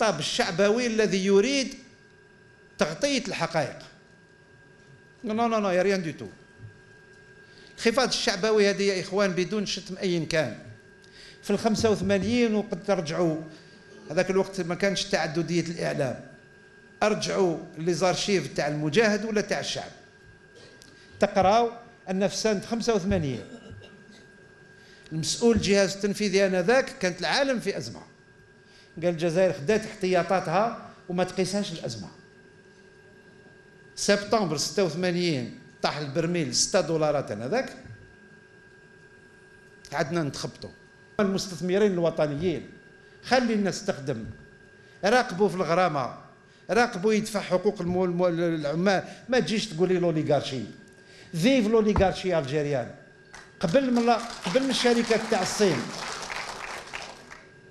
الخطاب الشعبوي الذي يريد تغطية الحقائق. non non non y a rien du tout. الخطاب الشعبوي هذه يا إخوان بدون شتم أي كان في ال 85 وقد ترجعوا هذاك الوقت ما كانش تعددية الإعلام. أرجعوا les archives تاع المجاهد ولا تاع الشعب. تقراو أن في سنة 85 المسؤول الجهاز التنفيذي آنذاك كانت العالم في أزمة. قال الجزائر خدات احتياطاتها وما تقيسهاش الأزمة. سبتمبر 86 طاح البرميل 6 دولارات انذاك قعدنا نتخبطوا المستثمرين الوطنيين خلي الناس تخدم. راقبوا في الغرامة. راقبوا يدفع حقوق العمال. ما تجيش تقولي لوليغارشي. فيف لوليغارشي الجيريان قبل من قبل من الشركات تاع الصين.